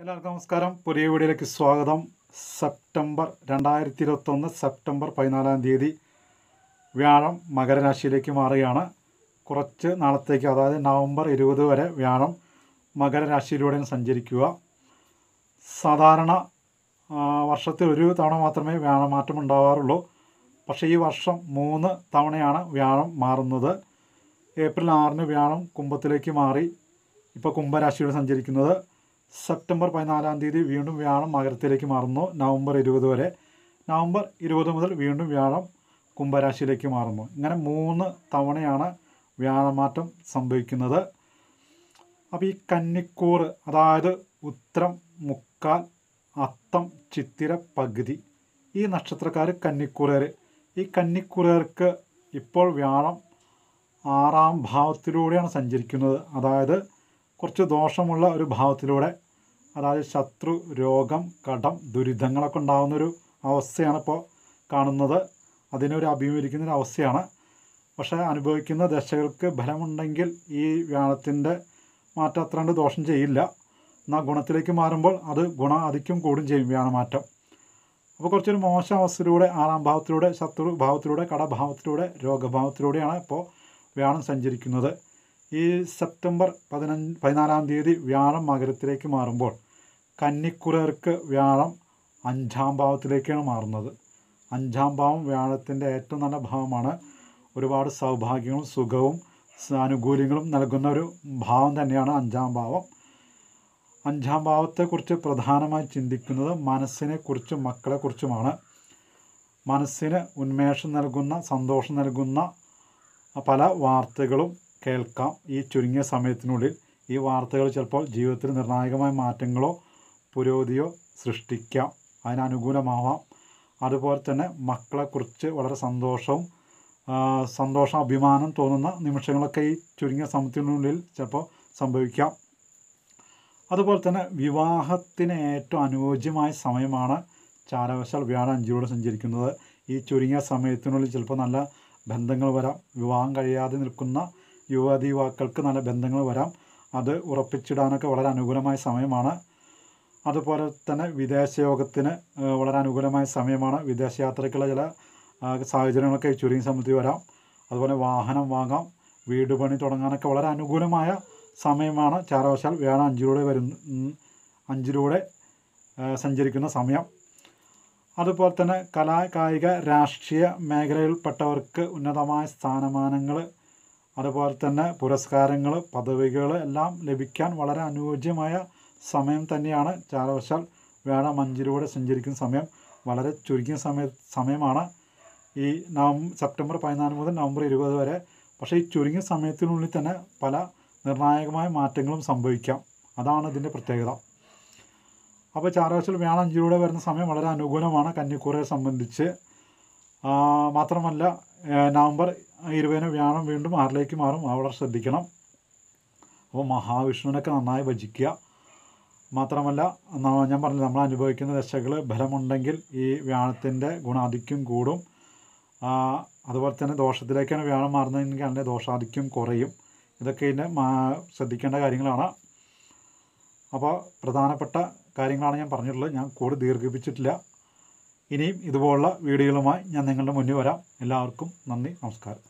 എല്ലാവർക്കും നമസ്കാരം. പുതിയ വീഡിയോയിലേക്ക് സ്വാഗതം. സെപ്റ്റംബർ രണ്ടായിരത്തി ഇരുപത്തൊന്ന് സെപ്റ്റംബർ പതിനാലാം തീയതി വ്യാഴം മകരരാശിയിലേക്ക് മാറുകയാണ്. കുറച്ച് നാളത്തേക്ക് അതായത് നവംബർ ഇരുപത് വരെ വ്യാഴം മകരരാശിയിലൂടെ സഞ്ചരിക്കുക. സാധാരണ വർഷത്തിൽ ഒരു തവണ മാത്രമേ വ്യാഴം മാറ്റം ഉണ്ടാവാറുള്ളൂ. പക്ഷേ ഈ വർഷം മൂന്ന് തവണയാണ് വ്യാഴം മാറുന്നത്. ഏപ്രിൽ ആറിന് വ്യാഴം കുംഭത്തിലേക്ക് മാറി. ഇപ്പോൾ കുംഭരാശിയുടെ സഞ്ചരിക്കുന്നത്. സെപ്റ്റംബർ പതിനാലാം തീയതി വീണ്ടും വ്യാഴം മകരത്തിലേക്ക് മാറുന്നു. നവംബർ ഇരുപത് വരെ. നവംബർ ഇരുപത് മുതൽ വീണ്ടും വ്യാഴം കുംഭരാശിയിലേക്ക് മാറുന്നു. ഇങ്ങനെ മൂന്ന് തവണയാണ് വ്യാഴമാറ്റം സംഭവിക്കുന്നത്. അപ്പോൾ ഈ കന്നിക്കൂറ് അതായത് ഉത്തരം മുക്കാൽ അത്തം ചിത്തിര പകുതി ഈ നക്ഷത്രക്കാർ കന്നിക്കൂറുകാർ ഈ കന്നിക്കൂറുകാർക്ക് ഇപ്പോൾ വ്യാഴം ആറാം ഭാവത്തിലൂടെയാണ് സഞ്ചരിക്കുന്നത്. അതായത് കുറച്ച് ദോഷമുള്ള ഒരു ഭാവത്തിലൂടെ അതായത് ശത്രു രോഗം കടം ദുരിതങ്ങളൊക്കെ ഉണ്ടാകുന്നൊരു അവസ്ഥയാണ് ഇപ്പോൾ കാണുന്നത്. അതിനൊരു അഭിമുഖീകരിക്കുന്ന ഒരു അവസ്ഥയാണ്. പക്ഷേ അനുഭവിക്കുന്ന ദശകൾക്ക് ഫലമുണ്ടെങ്കിൽ ഈ വ്യാഴത്തിന്റെ മാറ്റം അത്ര കണ്ട് ദോഷം ചെയ്യില്ല. എന്നാൽ ഗുണത്തിലേക്ക് മാറുമ്പോൾ അത് ഗുണം അധികം കൂടും ചെയ്യും വ്യാഴമാറ്റം. അപ്പോൾ കുറച്ചൊരു മോശം അവസ്ഥയിലൂടെ ആറാം ഭാവത്തിലൂടെ ശത്രു ഭാവത്തിലൂടെ കടഭാവത്തിലൂടെ രോഗഭാവത്തിലൂടെയാണ് ഇപ്പോൾ വ്യാഴം സഞ്ചരിക്കുന്നത്. ഈ സെപ്റ്റംബർ പതിനഞ്ച് പതിനാലാം തീയതി വ്യാഴം മകരത്തിലേക്ക് മാറുമ്പോൾ കന്നിക്കുറർക്ക് വ്യാഴം അഞ്ചാം ഭാവത്തിലേക്കാണ് മാറുന്നത്. അഞ്ചാം ഭാവം വ്യാഴത്തിന്റെ ഏറ്റവും നല്ല ഭാവമാണ്. ഒരുപാട് സൗഭാഗ്യങ്ങളും സുഖവും ആനുകൂല്യങ്ങളും നൽകുന്ന ഒരു ഭാവം തന്നെയാണ് അഞ്ചാം ഭാവം. അഞ്ചാം ഭാവത്തെക്കുറിച്ച് പ്രധാനമായി ചിന്തിക്കുന്നത് മനസ്സിനെക്കുറിച്ചും മക്കളെക്കുറിച്ചുമാണ്. മനസ്സിന് ഉന്മേഷം നൽകുന്ന സന്തോഷം നൽകുന്ന പല വാർത്തകളും കേൾക്കാം. ഈ ചുരുങ്ങിയ സമയത്തിനുള്ളിൽ ഈ വാർത്തകൾ ചിലപ്പോൾ ജീവിതത്തിൽ നിർണായകമായ മാറ്റങ്ങളോ പുരോഗതിയോ സൃഷ്ടിക്കാം. അതിനനുകൂലമാവാം അതുപോലെ തന്നെ മക്കളെക്കുറിച്ച് വളരെ സന്തോഷവും സന്തോഷം അഭിമാനം തോന്നുന്ന നിമിഷങ്ങളൊക്കെ ഈ ചുരുങ്ങിയ സമയത്തിനുള്ളിൽ ചിലപ്പോൾ സംഭവിക്കാം. അതുപോലെ തന്നെ വിവാഹത്തിന് ഏറ്റവും അനുയോജ്യമായ സമയമാണ് ചാരവശാൽ വ്യാഴം അഞ്ചിലൂടെ സഞ്ചരിക്കുന്നത്. ഈ ചുരുങ്ങിയ സമയത്തിനുള്ളിൽ ചിലപ്പോൾ നല്ല ബന്ധങ്ങൾ വരാം. വിവാഹം കഴിയാതെ നിൽക്കുന്ന യുവതി യുവാക്കൾക്ക് നല്ല ബന്ധങ്ങൾ വരാം. അത് ഉറപ്പിച്ചിടാനൊക്കെ വളരെ അനുകൂലമായ സമയമാണ്. അതുപോലെ തന്നെ വിദേശയോഗത്തിന് യോഗത്തിന് വളരെ അനുകൂലമായ സമയമാണ്. വിദേശയാത്രയ്ക്കുള്ള ചില സാഹചര്യങ്ങളൊക്കെ ചുരുങ്ങി സമയത്ത് വരാം. അതുപോലെ വാഹനം വാങ്ങാം. വീട് പണി തുടങ്ങാനൊക്കെ വളരെ അനുകൂലമായ സമയമാണ്. ചാരവശാൽ വ്യാഴം അഞ്ചിലൂടെ വരുന്ന അഞ്ചിലൂടെ സഞ്ചരിക്കുന്ന സമയം. അതുപോലെ തന്നെ കലാ കായിക രാഷ്ട്രീയ മേഖലയിൽപ്പെട്ടവർക്ക് ഉന്നതമായ സ്ഥാനമാനങ്ങൾ അതുപോലെ തന്നെ പുരസ്കാരങ്ങൾ പദവികൾ എല്ലാം ലഭിക്കാൻ വളരെ അനുയോജ്യമായ സമയം തന്നെയാണ് ചാരവശാൽ വ്യാഴം അഞ്ചിലൂടെ സഞ്ചരിക്കുന്ന സമയം. വളരെ ചുരുങ്ങിയ സമയ സമയമാണ്. ഈ നവം സെപ്റ്റംബർ പതിനാല് മുതൽ നവംബർ ഇരുപത് വരെ. പക്ഷേ ഈ ചുരുങ്ങിയ സമയത്തിനുള്ളിൽ തന്നെ പല നിർണായകമായ മാറ്റങ്ങളും സംഭവിക്കാം. അതാണ് ഇതിന്റെ പ്രത്യേകത. അപ്പോൾ ചാരവശൽ വ്യാഴം അഞ്ചിലൂടെ വരുന്ന സമയം വളരെ അനുകൂലമാണ് കന്നിക്കൂറയെ സംബന്ധിച്ച്. മാത്രമല്ല നവംബർ ഇരുപതിന് വ്യാഴം വീണ്ടും ആറിലേക്ക് മാറും. അവിടെ ശ്രദ്ധിക്കണം. അപ്പോൾ മഹാവിഷ്ണുവിനൊക്കെ നന്നായി ഭജിക്കുക. മാത്രമല്ല ഞാൻ പറഞ്ഞു നമ്മൾ അനുഭവിക്കുന്ന ദശകൾ ബലമുണ്ടെങ്കിൽ ഈ വ്യാഴത്തിന്റെ ഗുണാധിക്യം കൂടും. അതുപോലെ തന്നെ ദോഷത്തിലേക്കാണ് വ്യാഴം മാറുന്നതെങ്കിൽ അതിന്റെ ദോഷാധിക്യം കുറയും. ഇതൊക്കെ ഇതിന്റെ ശ്രദ്ധിക്കേണ്ട കാര്യങ്ങളാണ്. അപ്പോൾ പ്രധാനപ്പെട്ട കാര്യങ്ങളാണ് ഞാൻ പറഞ്ഞിട്ടുള്ളത്. ഞാൻ കൂടുതൽ ദീർഘിപ്പിച്ചിട്ടില്ല. ഇനിയും ഇതുപോലുള്ള വീഡിയോകളുമായി ഞാൻ നിങ്ങളുടെ മുന്നിൽ വരാം. എല്ലാവർക്കും നന്ദി നമസ്കാരം.